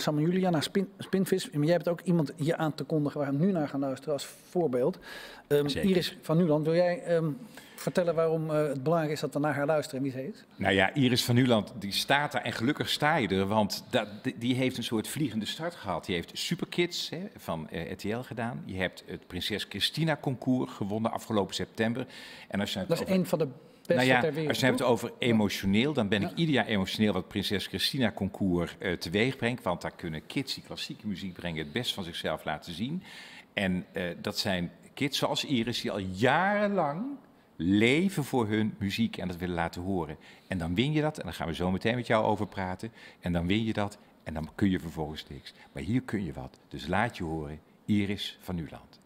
Sam en Julia naar Spin, Spinvis. Maar jij hebt ook iemand hier aan te kondigen waar we nu naar gaan luisteren als voorbeeld. Um, Iris van Nuland, wil jij um, vertellen waarom uh, het belangrijk is dat we naar haar luisteren en wie ze is? Nou ja, Iris van Nuland die staat er en gelukkig sta je er, want dat, die heeft een soort vliegende start gehad. Die heeft Superkids hè, van uh, RTL gedaan. Je hebt het Prinses Christina concours gewonnen afgelopen september. En als je dat is een van de nou ja, als je het hebt over emotioneel, dan ben ik ieder jaar emotioneel wat Prinses Christina Concours uh, teweeg brengt. Want daar kunnen kids die klassieke muziek brengen het best van zichzelf laten zien. En uh, dat zijn kids zoals Iris die al jarenlang leven voor hun muziek en dat willen laten horen. En dan win je dat, en daar gaan we zo meteen met jou over praten. En dan win je dat en dan kun je vervolgens niks. Maar hier kun je wat. Dus laat je horen, Iris van Nuland.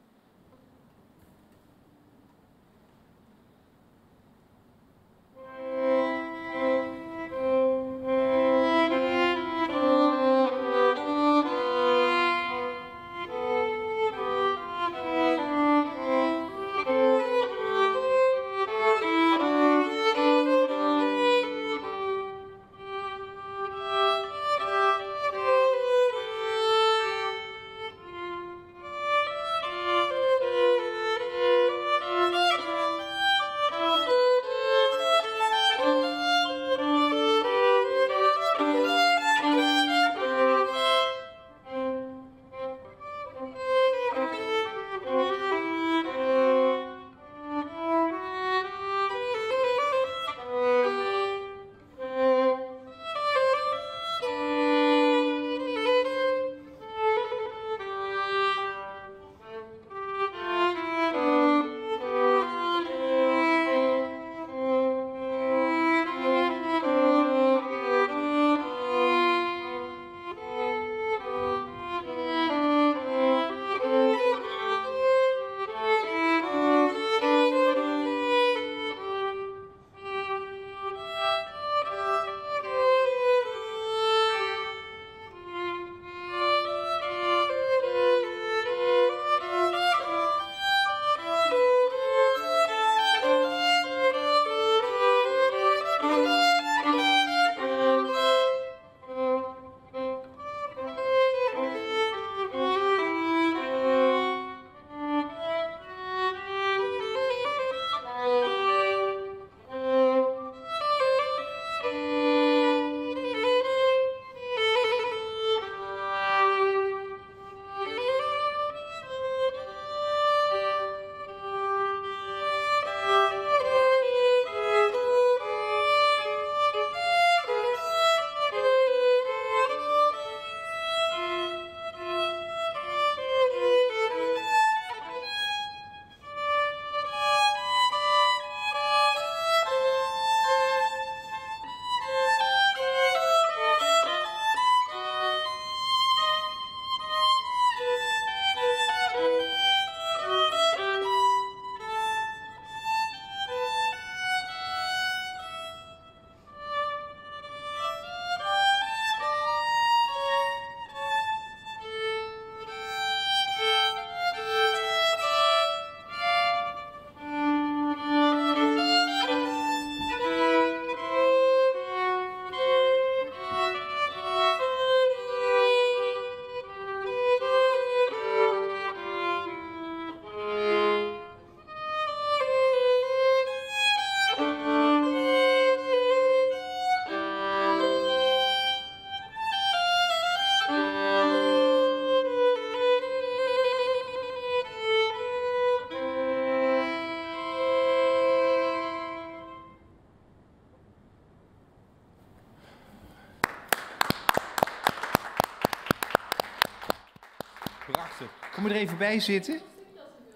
Kom er even bij zitten.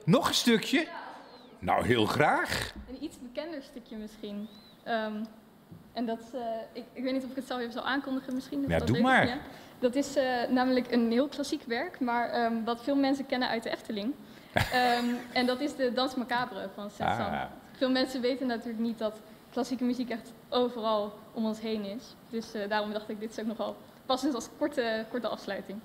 Nog een stukje? Nou, heel graag. Een iets bekender stukje misschien. Um, en dat, uh, ik, ik, weet niet of ik het zelf even zal aankondigen misschien. Ja, doe maar. Ja. Dat is uh, namelijk een heel klassiek werk, maar um, wat veel mensen kennen uit de Efteling. um, en dat is de Dans Macabre van Saint-Saëns. Ah. Veel mensen weten natuurlijk niet dat klassieke muziek echt overal om ons heen is. Dus uh, daarom dacht ik, dit is ook nogal passend als korte, korte afsluiting.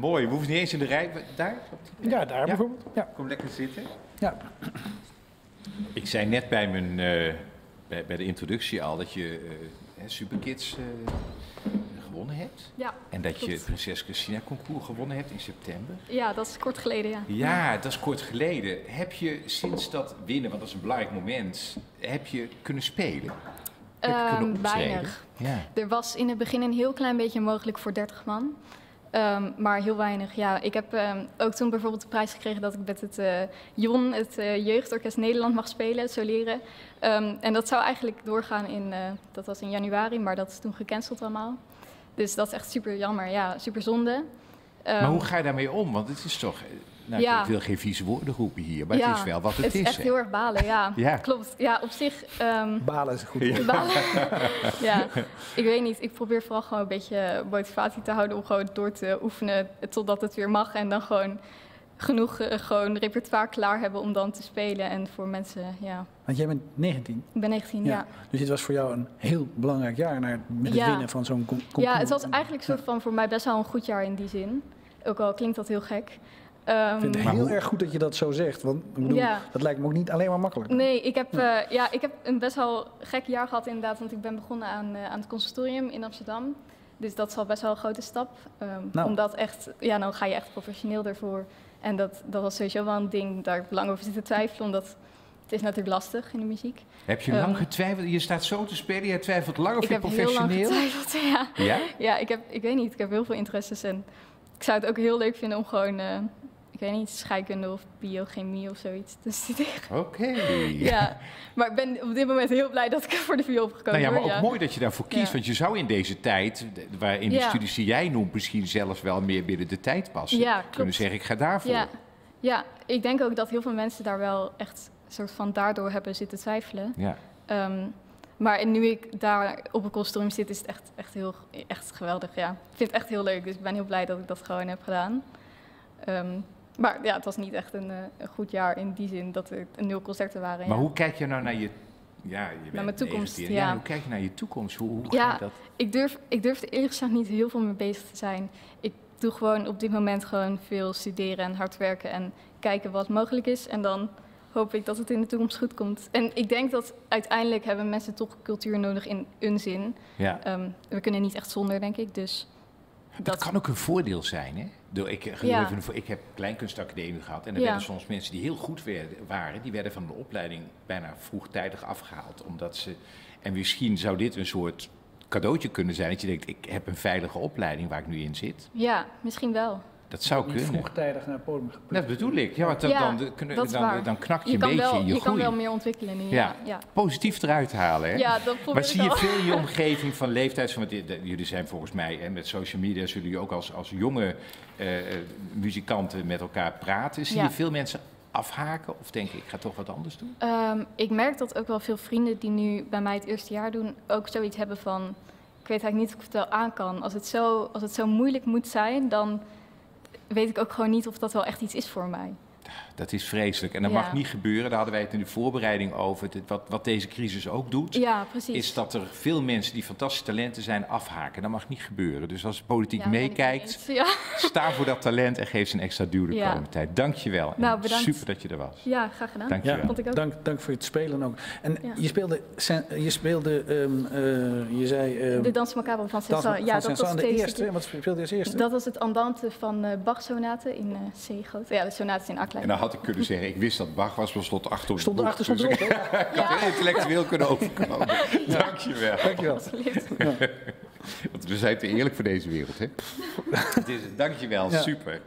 Mooi, we hoeven niet eens in de rij. Daar? Ja, daar bijvoorbeeld. Ja. Kom lekker zitten. Ja. Ik zei net bij, mijn, uh, bij, bij, de introductie al dat je uh, Superkids uh, gewonnen hebt. Ja, En dat je het Prinses Christina concours gewonnen hebt in september. Ja, dat is kort geleden, ja. Ja, dat is kort geleden. Heb je sinds dat winnen, want dat is een belangrijk moment, heb je kunnen spelen? Heb je kunnen um, weinig. Ja. Er was in het begin een heel klein beetje mogelijk voor 30 man. Um, maar heel weinig, ja. Ik heb um, ook toen bijvoorbeeld de prijs gekregen dat ik met het uh, JON, het uh, Jeugdorkest Nederland, mag spelen, soleren. Um, en dat zou eigenlijk doorgaan in, uh, dat was in januari, maar dat is toen gecanceld allemaal. Dus dat is echt super jammer, ja, super zonde. Maar hoe ga je daarmee om? Want het is toch, nou, ja. ik wil geen vieze woorden roepen hier, maar ja, het is wel wat het, het is. Het is echt heel erg balen, ja. ja. Klopt. Ja, op zich... Um, balen is een goed woord. Balen. ja, ik weet niet. Ik probeer vooral gewoon een beetje motivatie te houden om gewoon door te oefenen totdat het weer mag. En dan gewoon genoeg uh, gewoon repertoire klaar hebben om dan te spelen en voor mensen, ja. Want jij bent 19? Ik ben 19, ja. ja. Dus dit was voor jou een heel belangrijk jaar naar, met het winnen van zo'n concours. Ja, het was eigenlijk soort van voor mij best wel een goed jaar in die zin. Ook al klinkt dat heel gek. Um, ik vind het heel erg goed dat je dat zo zegt, want ik bedoel, ja. dat lijkt me ook niet alleen maar makkelijk. Nee, ik heb, ja. Uh, ja, ik heb een best wel gek jaar gehad inderdaad, want ik ben begonnen aan, uh, aan het conservatorium in Amsterdam. Dus dat is al best wel een grote stap. Um, nou. Omdat echt, ja, dan ga je echt professioneel ervoor. En dat, dat was sowieso wel een ding, daar heb ik lang over zitten twijfelen, omdat het is natuurlijk lastig in de muziek. Heb je um, lang getwijfeld? Je staat zo te spelen, je twijfelt lang of ik je heb professioneel? Heel lang getwijfeld, ja. Ja? Ja, ik, heb, ik weet niet, ik heb heel veel interesses en ik zou het ook heel leuk vinden om gewoon... Uh, ik weet niet, scheikunde of biochemie of zoiets te studeren. Oké. Okay. ja, maar ik ben op dit moment heel blij dat ik voor de viool heb gekozen. Nou ja, maar ook ja. mooi dat je daarvoor kiest, ja. want je zou in deze tijd, waarin de Ja. studies die jij noemt, misschien zelfs wel meer binnen de tijd passen. Ja, klopt. Kunnen zeggen, ik ga daarvoor. Ja. ja, ik denk ook dat heel veel mensen daar wel echt een soort van daardoor hebben zitten twijfelen. Ja. Um, maar nu ik daar op een consortium zit, is het echt, echt, heel, echt geweldig. Ja. Ik vind het echt heel leuk, dus ik ben heel blij dat ik dat gewoon heb gedaan. Um, maar ja, het was niet echt een, uh, een, goed jaar in die zin dat er nul concerten waren. Maar ja. hoe kijk je nou naar je, ja, je bent naar mijn toekomst? 19, Ja. hoe kijk je naar je toekomst? Hoe, hoe ja, ga je dat? Ik durf, ik durf er eerlijk gezegd niet heel veel mee bezig te zijn. Ik doe gewoon op dit moment gewoon veel studeren en hard werken en kijken wat mogelijk is. En dan hoop ik dat het in de toekomst goed komt. En ik denk dat uiteindelijk hebben mensen toch cultuur nodig in hun zin. Ja. Um, we kunnen niet echt zonder, denk ik. Dus Dat, kan ook een voordeel zijn, hè? Ik, ja. ik heb kleinkunstacademie gehad en er werden soms mensen die heel goed werden, waren, die werden van de opleiding bijna vroegtijdig afgehaald. Omdat ze, en misschien zou dit een soort cadeautje kunnen zijn dat je denkt, ik heb een veilige opleiding waar ik nu in zit. Ja, misschien wel. Dat zou kunnen. vroegtijdig naar het podium Dat bedoel ik. Ja, want dan, dan, kunnen, dan, dan knak je, een beetje wel, in je, je kan wel meer ontwikkelen nu. Ja. ja. Positief eruit halen. Hè? Ja, dat maar zie je veel in je omgeving van leeftijd? Want jullie zijn volgens mij, hè, met social media zullen jullie ook als, als jonge uh, muzikanten met elkaar praten. Zie je veel mensen afhaken of denken ik ga toch wat anders doen? Um, ik merk dat ook wel veel vrienden die nu bij mij het eerste jaar doen ook zoiets hebben van ik weet eigenlijk niet of ik het wel aan kan. Als het zo, als het zo moeilijk moet zijn, dan weet ik ook gewoon niet of dat wel echt iets is voor mij. Dat is vreselijk. En dat mag niet gebeuren. Daar hadden wij het in de voorbereiding over. Wat, wat deze crisis ook doet, ja, is dat er veel mensen die fantastische talenten zijn afhaken. Dat mag niet gebeuren. Dus als de politiek meekijkt, sta voor dat talent en geef ze een extra duw de komende tijd. Dank je wel. Nou, bedankt. Super dat je er was. Ja, graag gedaan. Dank je wel. Vond ik ook. Dank, dank voor het spelen ook. En je speelde, je, speelde um, uh, je zei... Um, de Dans Macabre van César. Ja, dat was de eerste. Wat speelde je als eerste? Dat was het Andante van uh, Bach-sonaten in uh, C groot. Ja, de sonaten in A klein had ik kunnen zeggen, ik wist dat Bach was, maar stond achter op Stond er achter, stond dus ik had intellectueel kunnen overkomen. Ja. Dankjewel. Dankjewel. Want we zijn te eerlijk voor deze wereld, hè? Dankjewel, super.